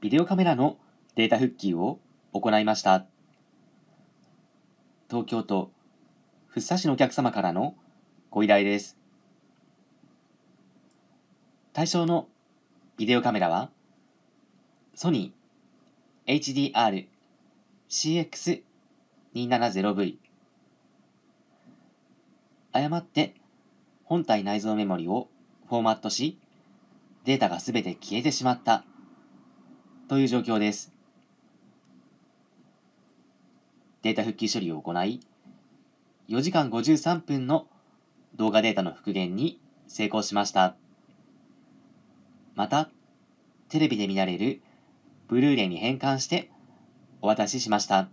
ビデオカメラのデータ復旧を行いました。東京都福生市のお客様からのご依頼です。対象のビデオカメラは、ソニー HDR-CX270V 誤って本体内蔵メモリをフォーマットし、データがすべて消えてしまったという状況です。データ復帰処理を行い、4時間53分の動画データの復元に成功しました。また、テレビで見られるブルーレイに変換してお渡ししました。